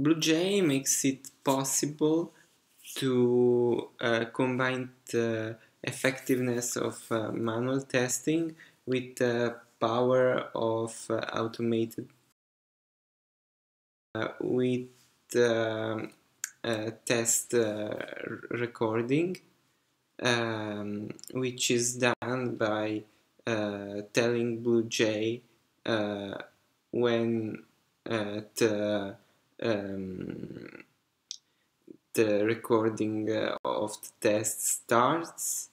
BlueJ makes it possible to uh, combine the effectiveness of uh, manual testing with the power of uh, automated uh, with um, uh, test uh, recording um, which is done by telling BlueJ when the um, the recording uh, of the test starts,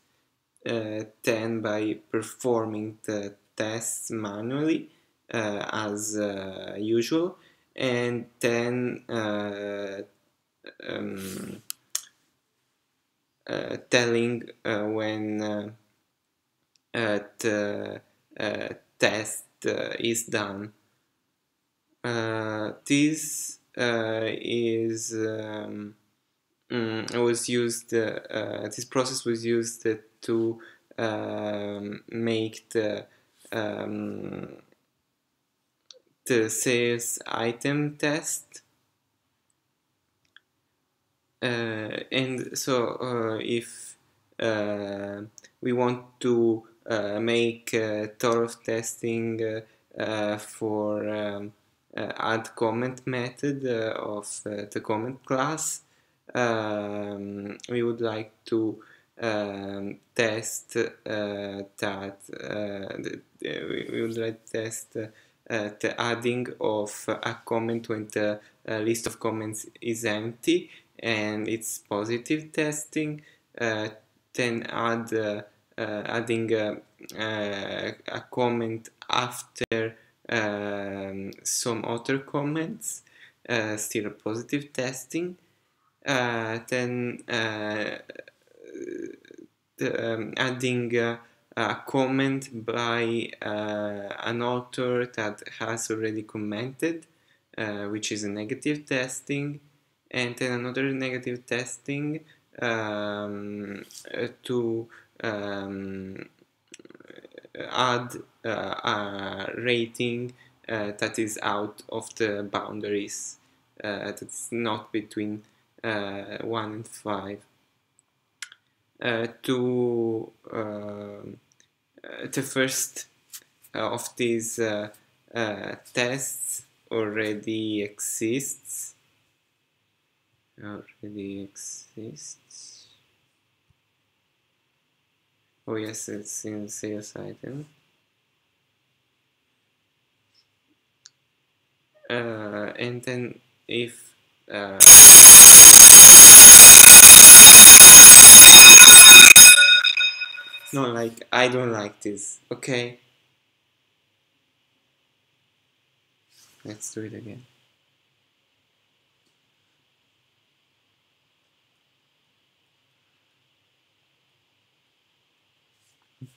uh, then by performing the tests manually uh, as uh, usual, and then uh, um, telling when the test is done. this is um, um, was used. Uh, this process was used to um, make the um, the sales item test. Uh, and so uh, if uh, we want to uh, make thorough testing for um, add comment method of the comment class, um, we would like to um, test uh, that uh, we would like to test uh, the adding of a comment when the list of comments is empty and it's positive testing. Then add uh, adding uh, uh, a comment after um, some other comments still positive testing. Uh, then uh, the, um, adding uh, a comment by an author that has already commented, which is a negative testing, and then another negative testing um, to um, add uh, a rating uh, that is out of the boundaries, uh, that's not between uh, 1 and 5 uh, to um, the first of these tests already exists. Already exists oh yes it's in sales item uh, and then if uh, no, like, I don't like this, okay? Let's do it again.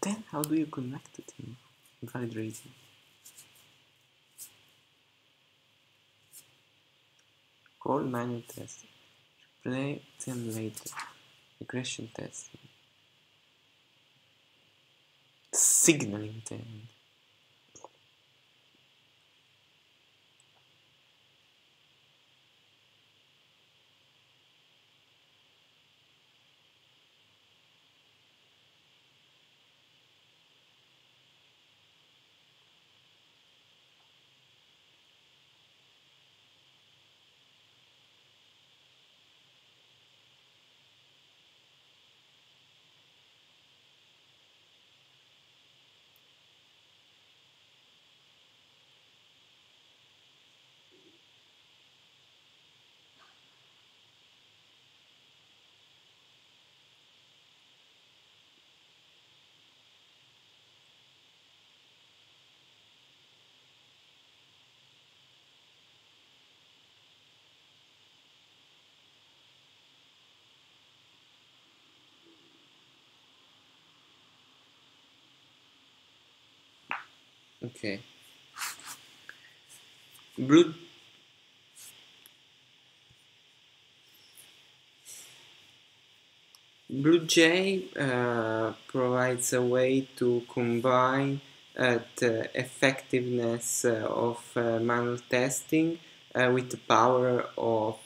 Then how do you connect to him? Invalid rating. Call manual testing. Play them later. Regression testing. Signaling them. Okay. Blue BlueJ uh, provides a way to combine uh, the effectiveness uh, of uh, manual testing with the power of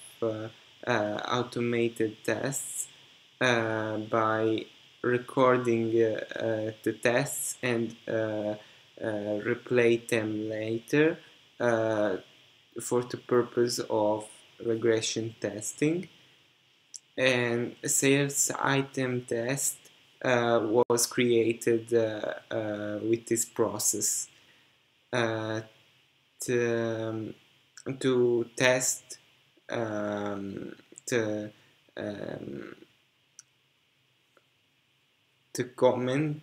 automated tests by recording the tests and replay them later for the purpose of regression testing. And a sales item test uh, was created uh, uh, with this process. Uh, to, um, to test um, the, um, the comment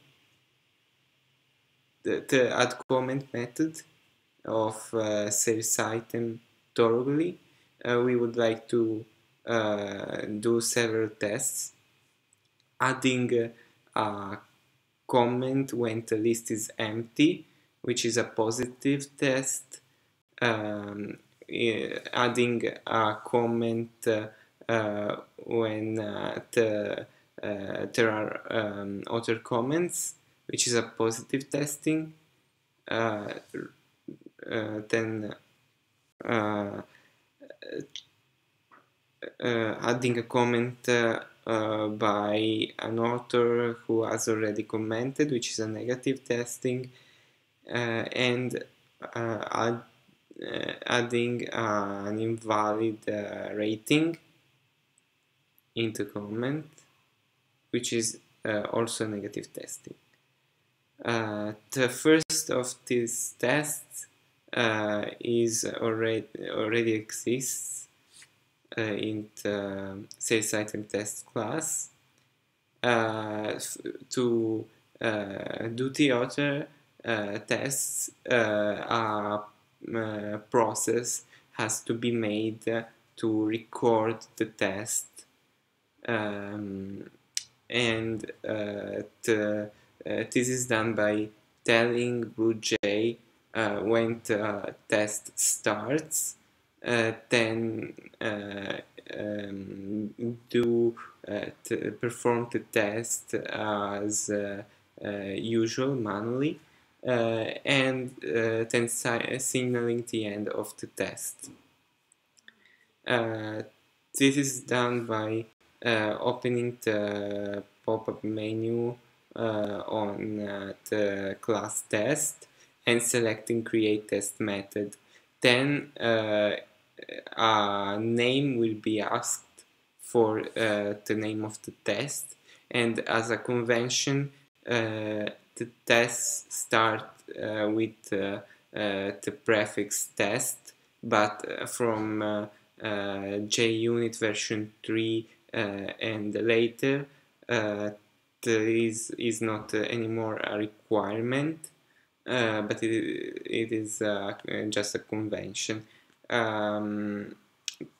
the, the add comment method of uh, sales item thoroughly. Uh, we would like to uh, do several tests adding a comment when the list is empty which is a positive test. Um, adding a comment uh, when uh, the, uh, there are um, other comments which is a positive testing uh, uh, then uh, uh, adding a comment uh, by an author who has already commented, which is a negative testing, uh, and add, adding an invalid rating into comment, which is also negative testing. Uh, the first of these tests uh, is already already exists uh, in the sales item test class. Uh, to uh, do the other tests, a process has to be made to record the test um, and the, this is done by telling BlueJ uh, when the test starts uh, then uh, um, do uh, perform the test as usual manually and then si signaling the end of the test. this is done by opening the pop-up menu uh, on uh, the class test and selecting create test method. Then uh, a name will be asked for uh, the name of the test and as a convention uh, the tests start uh, with uh, uh, the prefix test but uh, from JUnit version 3 and later is, is not anymore a requirement but it, it is just a convention. Um,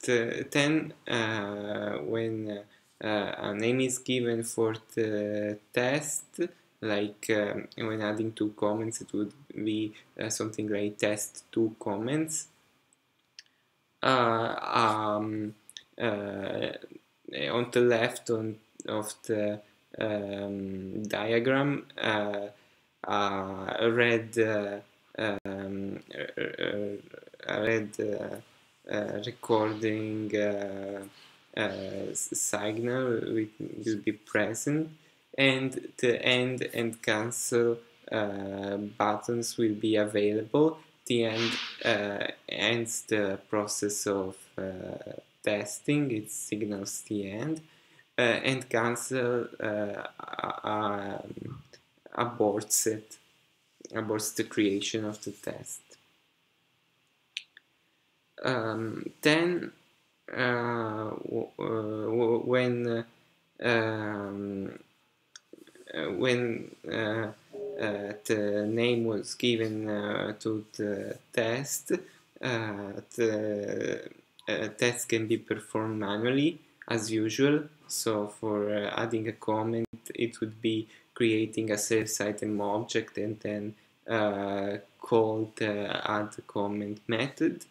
the, then uh, when uh, a name is given for the test like um, when adding two comments it would be uh, something like test two comments. Uh, um, uh, on the left on, of the um, diagram uh, a red um, red uh, uh, recording uh, signal will, be present and the end and cancel buttons will be available. The end uh, ends the process of uh, testing, it signals the end, uh, and cancel um, aborts it aborts the creation of the test. Um, then, uh, when um, when uh, uh, the name was given uh, to the test, uh, the uh, test can be performed manually as usual. So for adding a comment, it would be creating a sales item object and then uh, call the add comment method.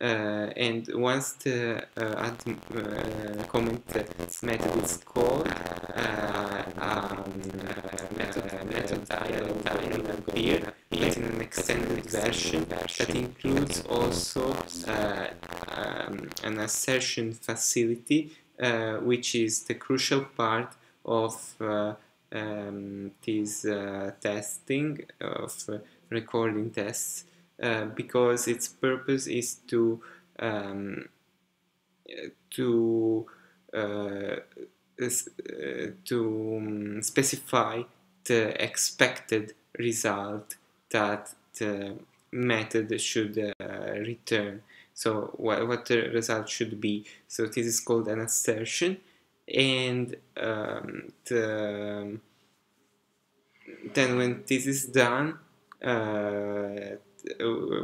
Uh, and once the uh, add uh, comment method is called, uh, um, method, method will appear. In an extended version that includes also uh, um, an assertion facility, uh, which is the crucial part of uh, um, this uh, testing of uh, recording tests because its purpose is to um, to to um, specify the expected result that the method should uh, return. So what, what the result should be. So this is called an assertion and um, the, then when this is done, uh,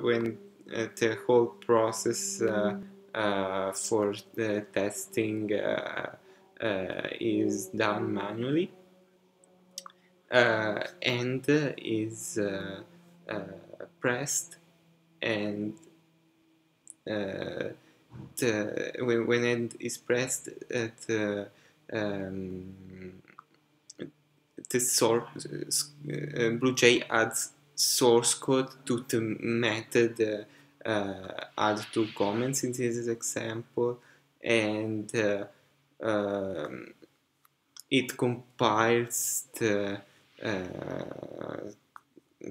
when uh, the whole process uh, uh for the testing uh, uh, is done manually, and is pressed and the, when, when end is pressed the um, the source uh, BlueJ adds source code to the method uh, uh, add two comments in this example and uh, um, it compiles the uh,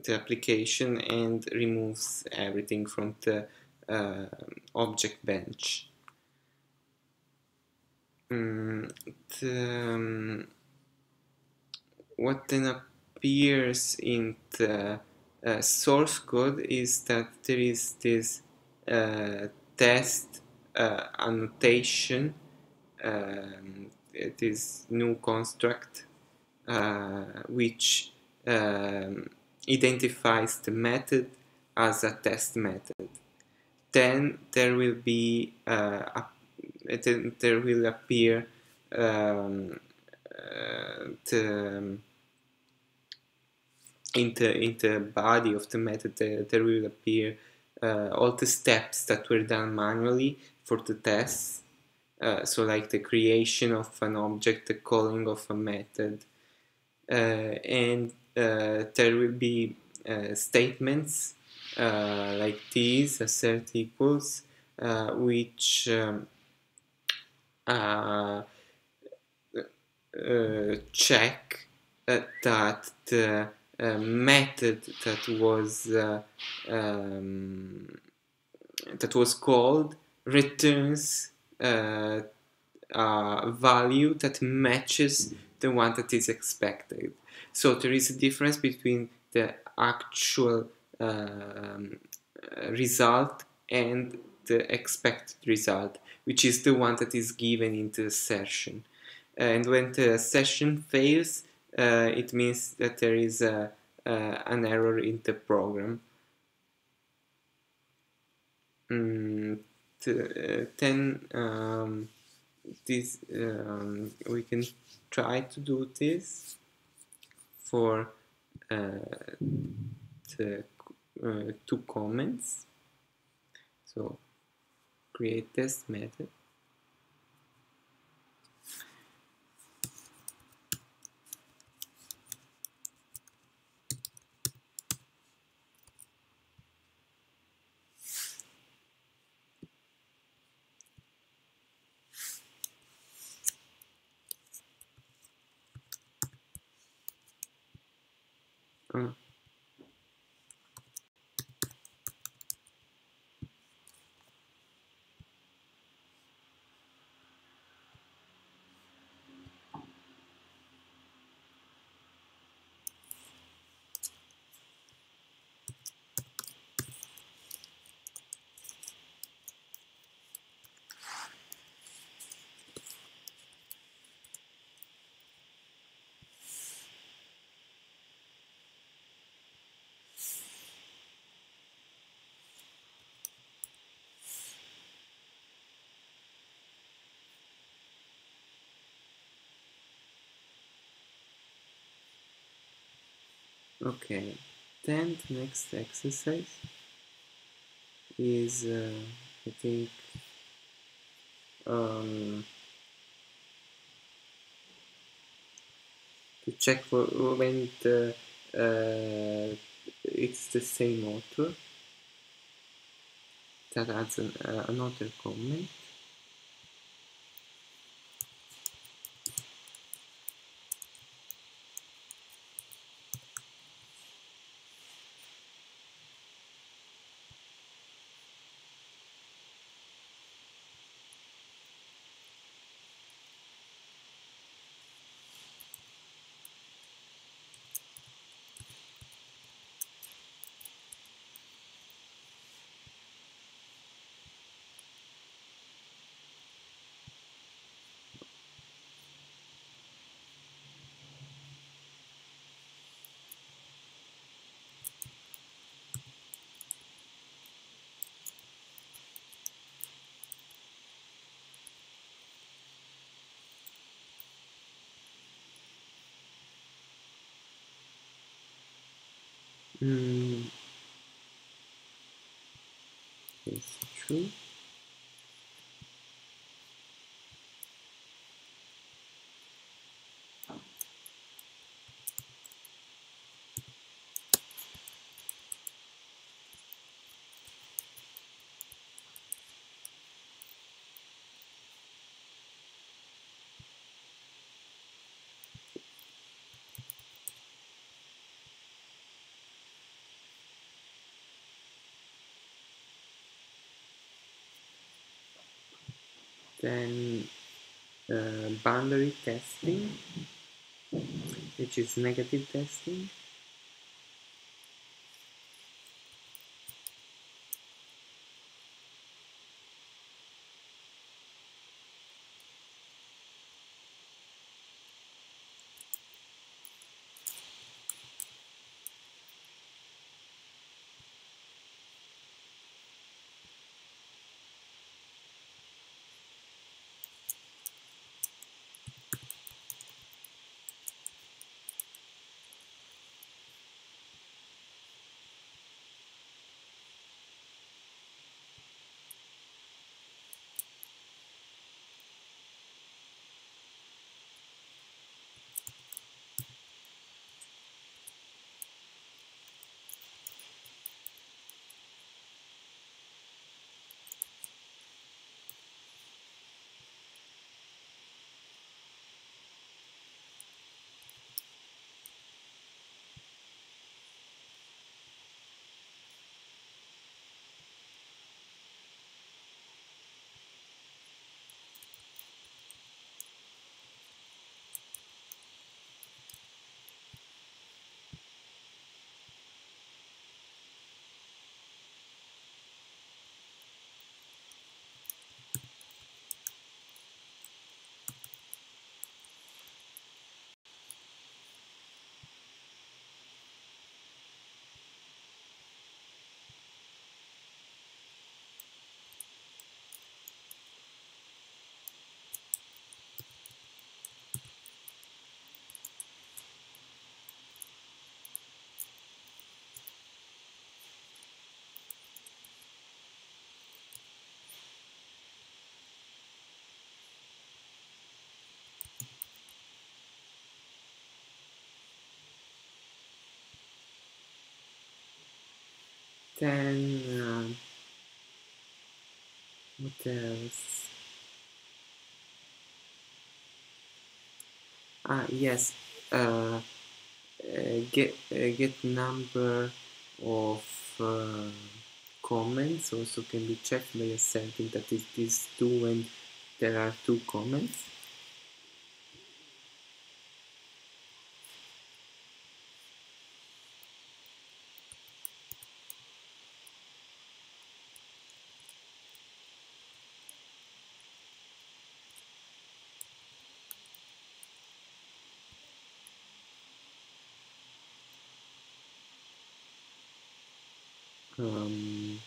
the application and removes everything from the uh, object bench. Mm, um, what then appears in the uh, source code is that there is this uh, test uh, annotation, um, this new construct, uh, which um, identifies the method as a test method. Then there will be uh, there will appear um, uh, the um, in the in the body of the method there, there will appear uh, all the steps that were done manually for the tests. Uh, so like the creation of an object, the calling of a method, uh, and uh, there will be uh, statements Uh, like these assert equals uh, which um, uh, check that the method that was um, that was called returns uh, a value that matches the one that is expected. So there is a difference between the actual um, result and the expected result, which is the one that is given in the assertion. And when the assertion fails, uh, it means that there is a, uh, an error in the program. Mm, to, uh, then um, this um, we can try to do this for uh, the uh, two comments. So create test method. Okay, then the next exercise is, uh, I think, um, to check for when the uh, it's the same author. That adds an, uh, another comment Mm, it's Then uh, boundary testing, which is negative testing. Then um, what else? Ah yes, uh, uh, get uh, get number of uh, comments also can be checked by asserting that it is two when there are two comments. Um,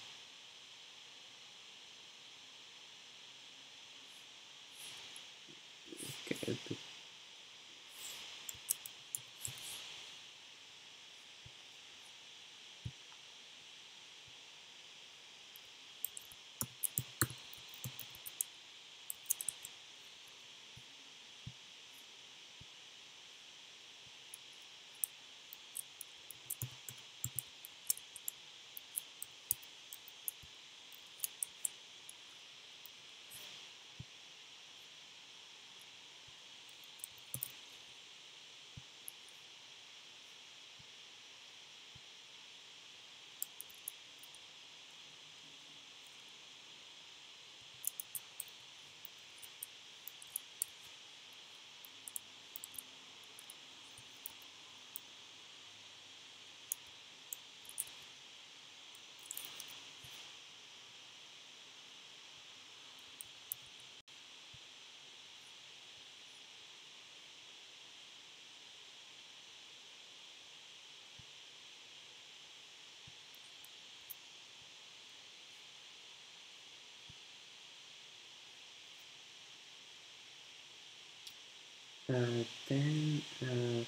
uh, then uh,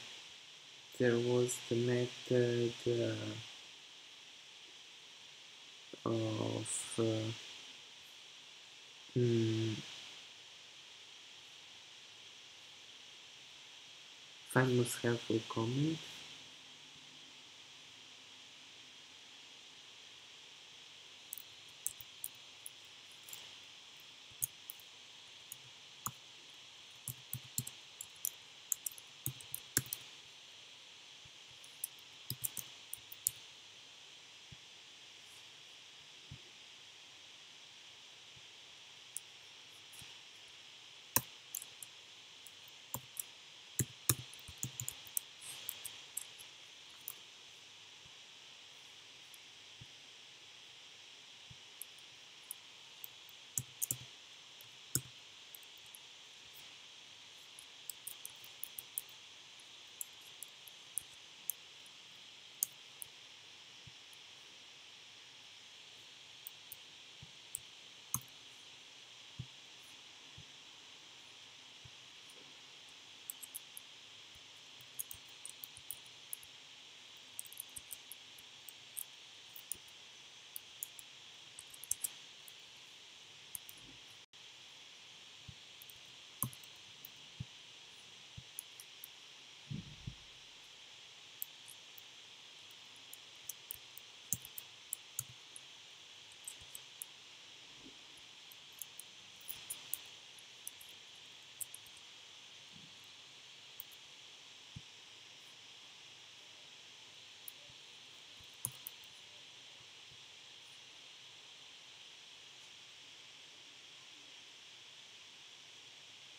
there was the method uh, of uh, mm, most helpful comment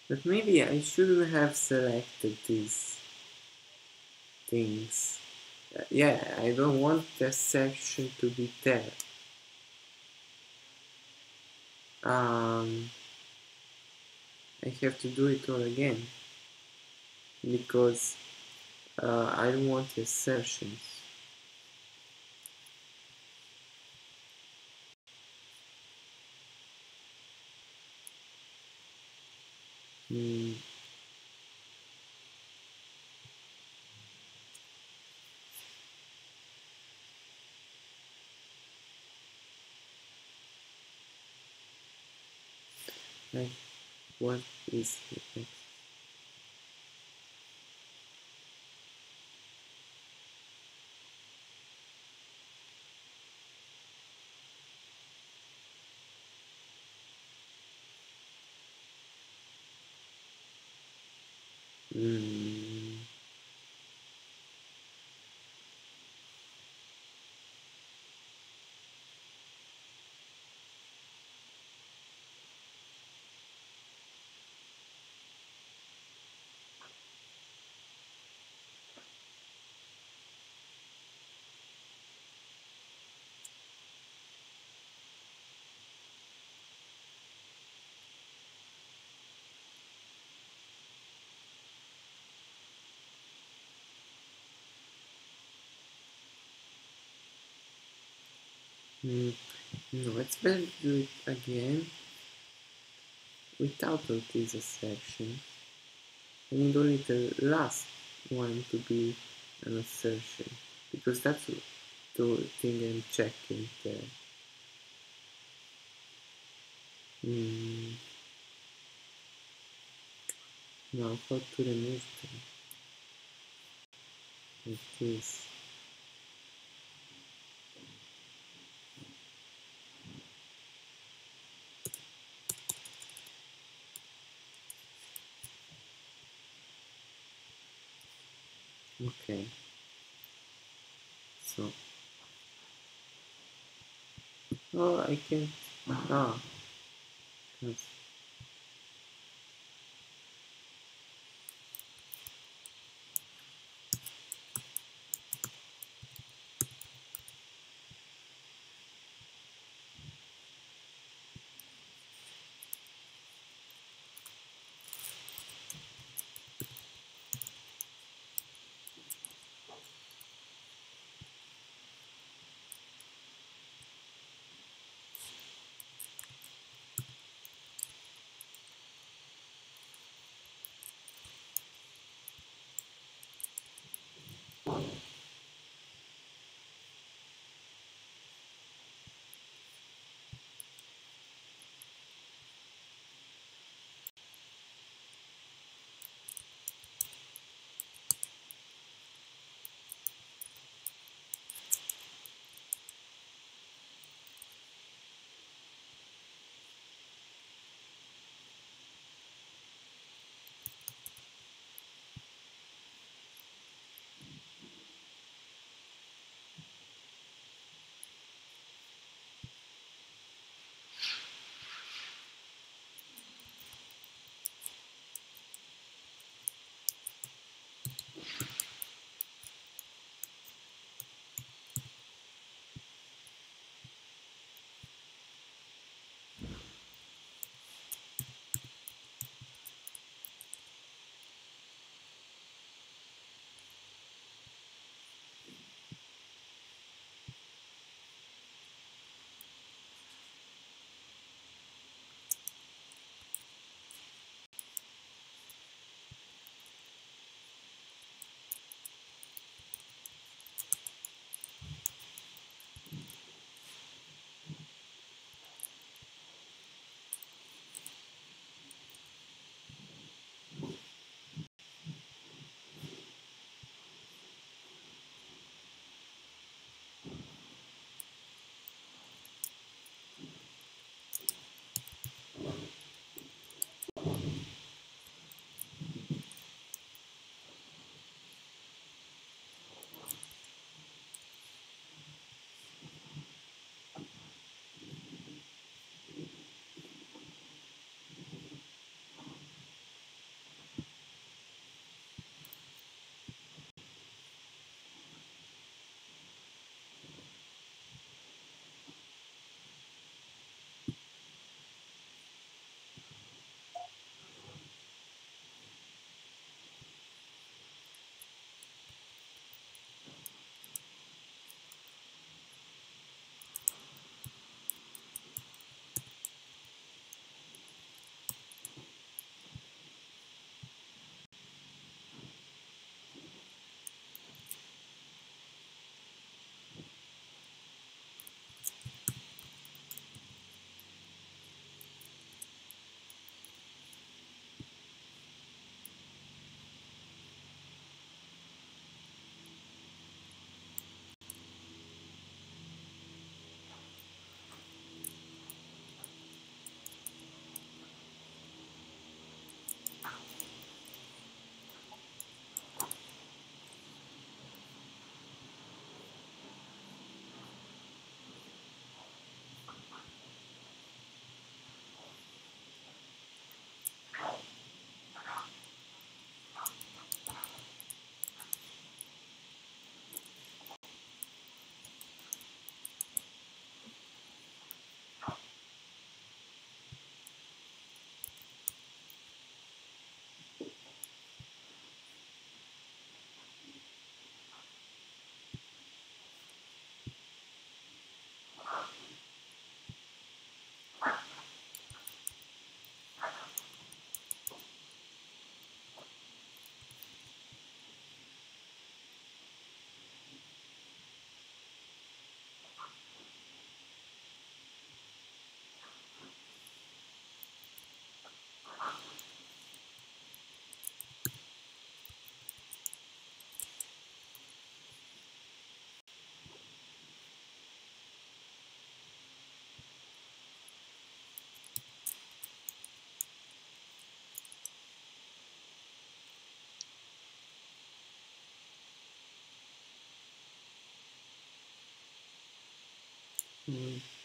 But maybe I shouldn't have selected these things. Uh, yeah, I don't want the section to be there. Um, I have to do it all again because uh, I don't want assertions. Mm. Like, what mm-hmm. is Mm. No, it's better do it again without all these assertions. I need only the last one to be an assertion because that's the thing I'm checking there. Mm. Now how to remove them? Like this. Okay. So. Oh, I can. Ah. Yes. Mm.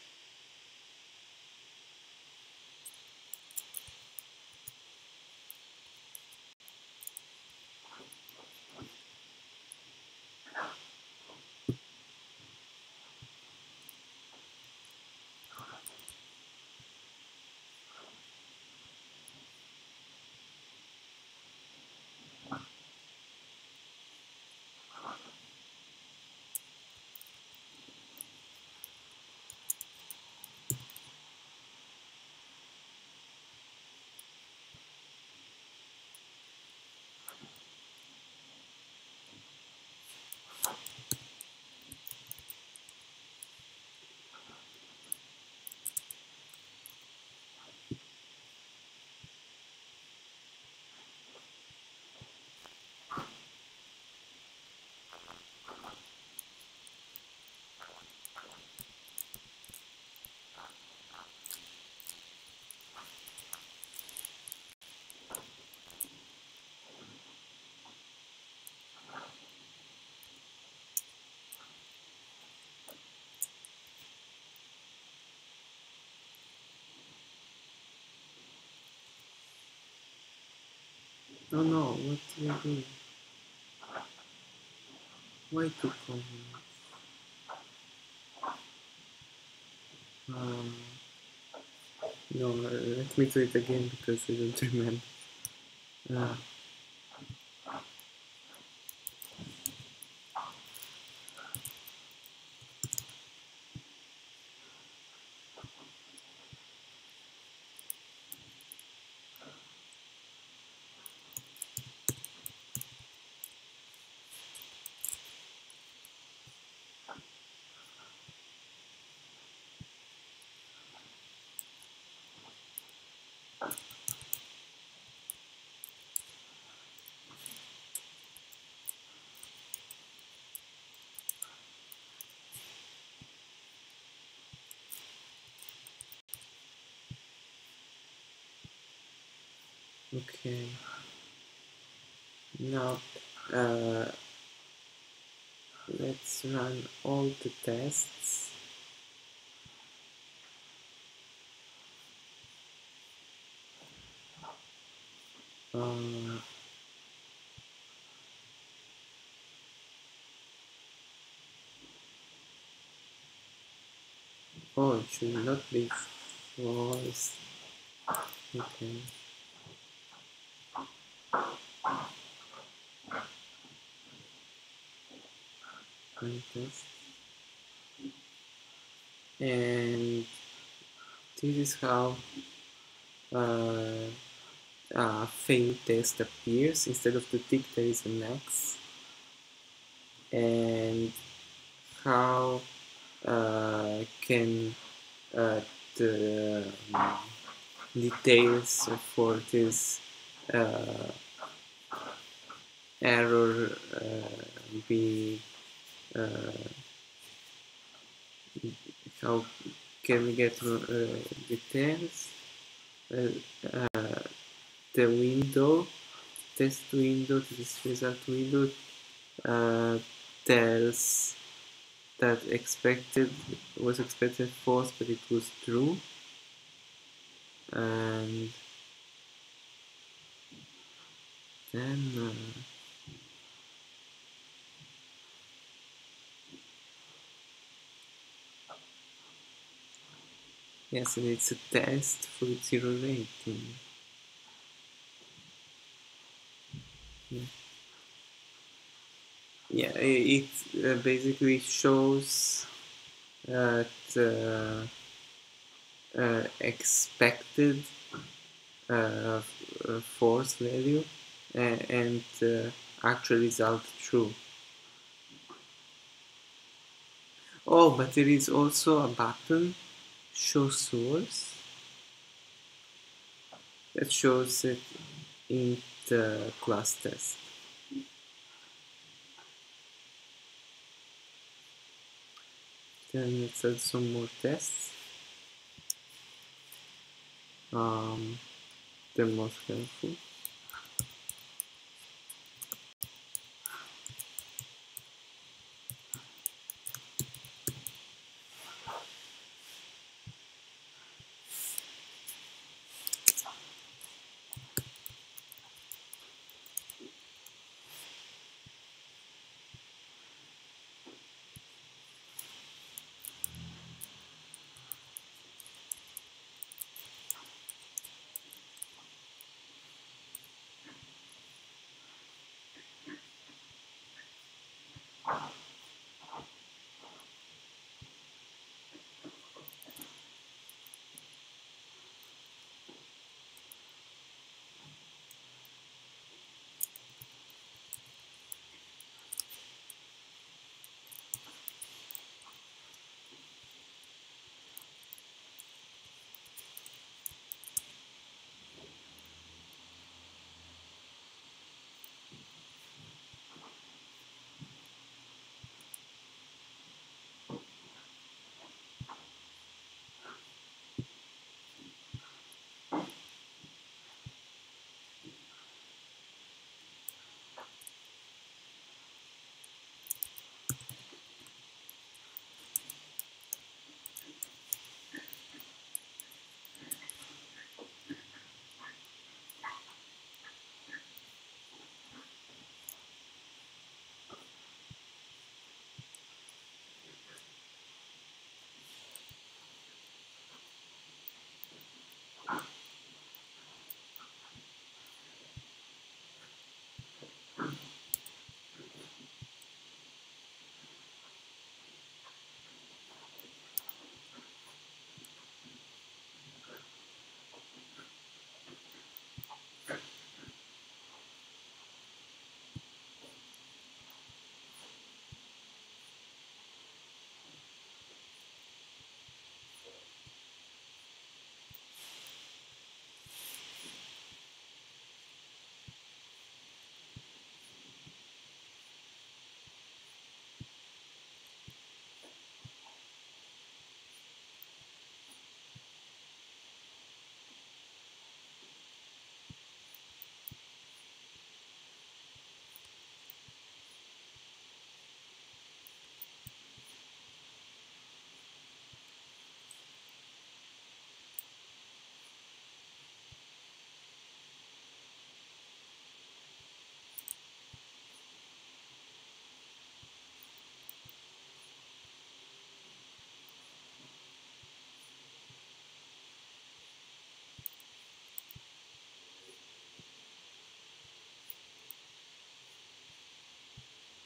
Oh no, what you do? Why two comments? Um, no, let me do it again because I don't remember. Uh, okay. Now, uh, let's run all the tests. Uh, oh, it should not be false. Okay. And this is how uh, uh, fail test appears. Instead of the tick, there is an X. And how uh, can uh, the um, details for this error uh, be uh, how can we get uh, details? Uh, uh, the window test window this result window uh, tells that expected was expected false but it was true. And then uh, yes and it's a test for zero rating yeah, it uh, basically shows that uh, uh, expected uh, false value and, uh, actual result true. Oh, but there is also a button show source that shows it in the class test. Then let's add some more tests. Um, the most helpful.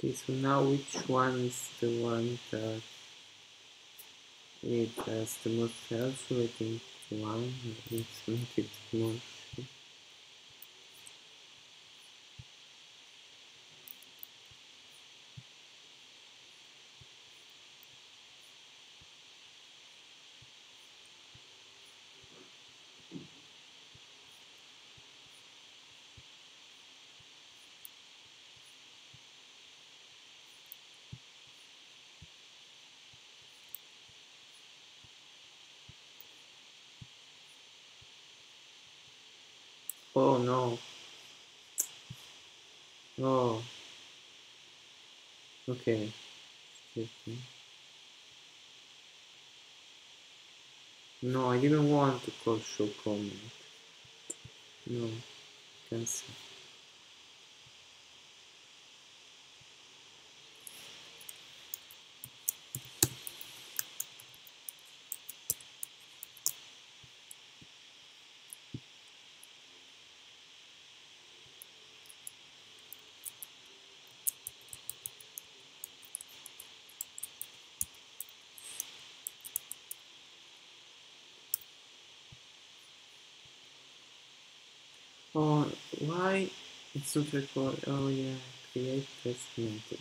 So now which one is the one that it has the most helpful? I think one. Let's make it more. Oh no. Oh. Okay. No, I didn't want to call show comment. No, cancel. Oh, why it's not record? Oh yeah, create test method.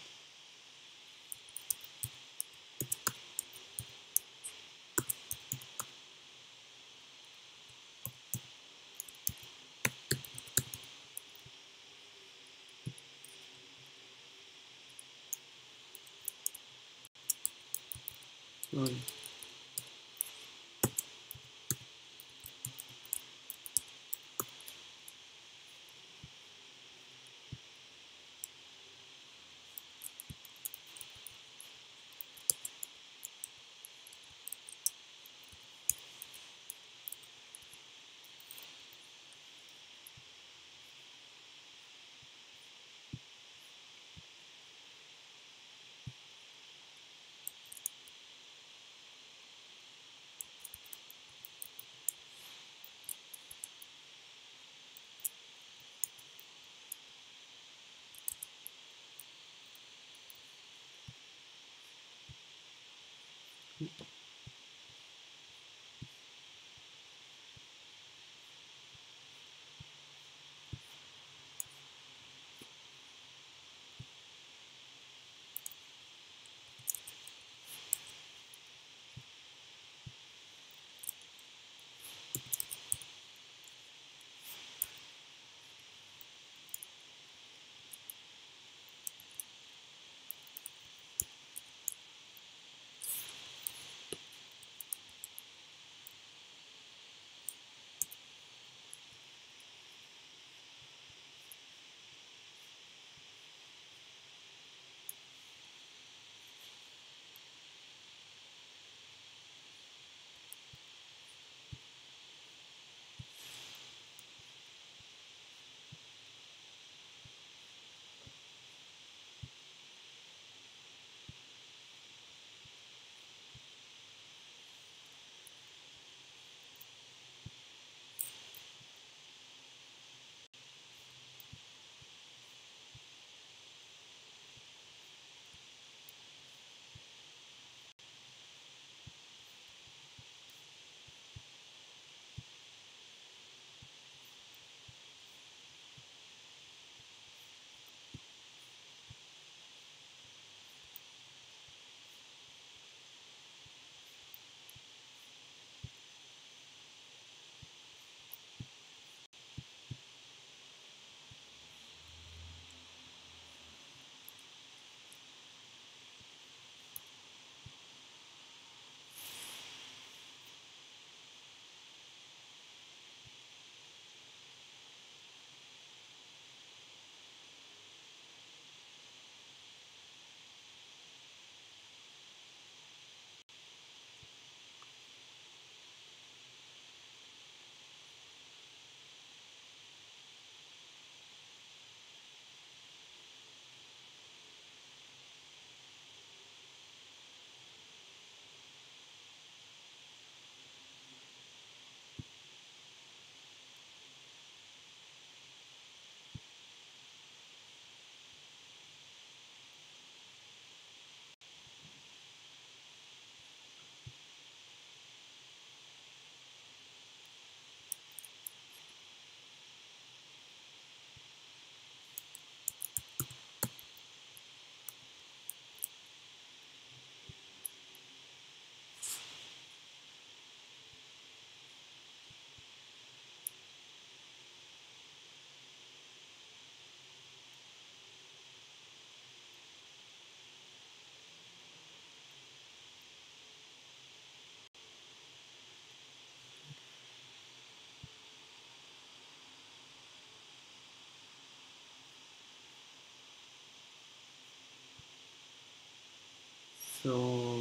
So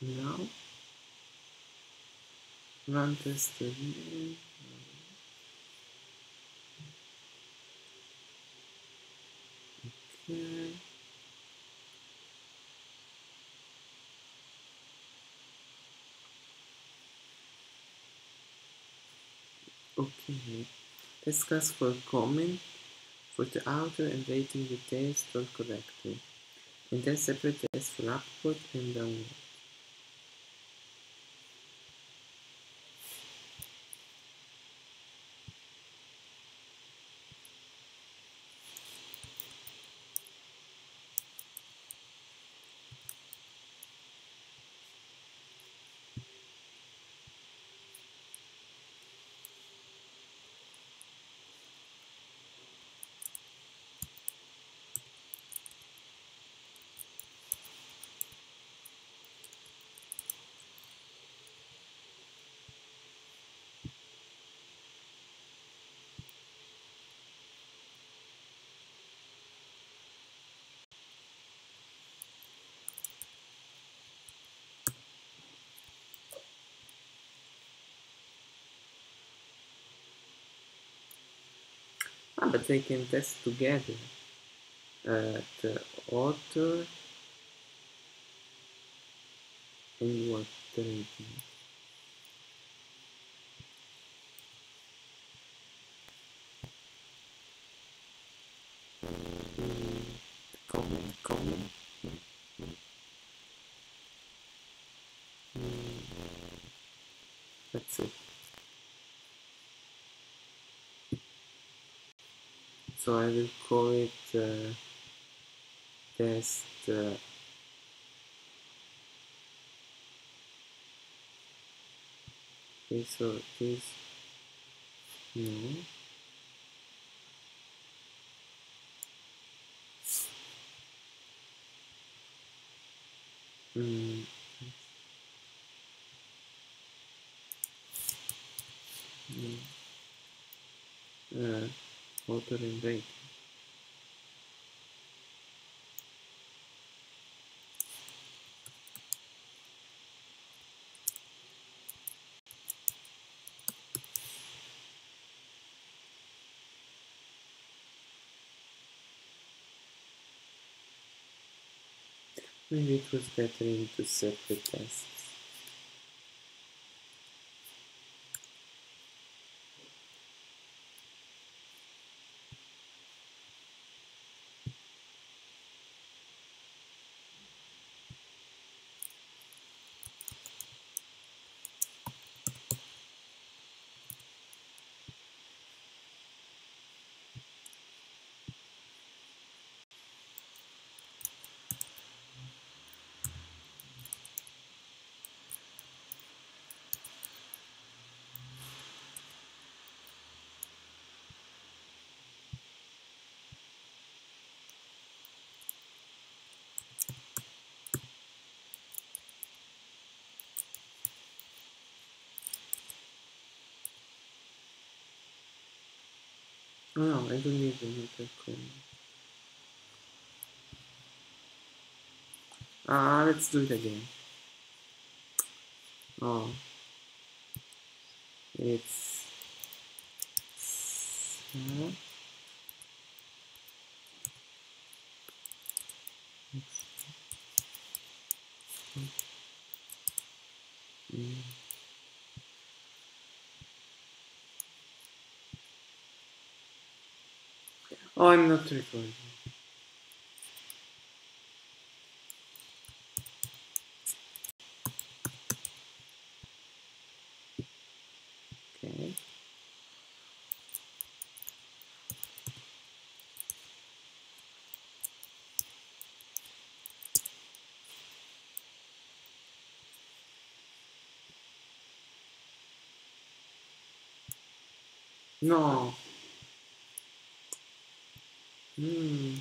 now run test again. Okay. Okay. Discuss for comment for the author and rating test all correctly. And then separate test for upload and download. Ah, but they can test together. Uh, the author and what the rating. Mm, comment, comment. Mm, that's it. So I will call it uh, test uh, okay so this no mm. Mm. Uh, rate Maybe it was better into separate tests. Oh I don't need another comment. Ah, let's do it again. Oh, it's sad. I'm not recording. No. Hmm.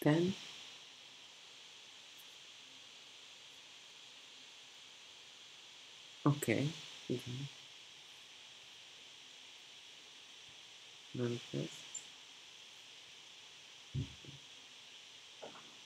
10 okay. Non test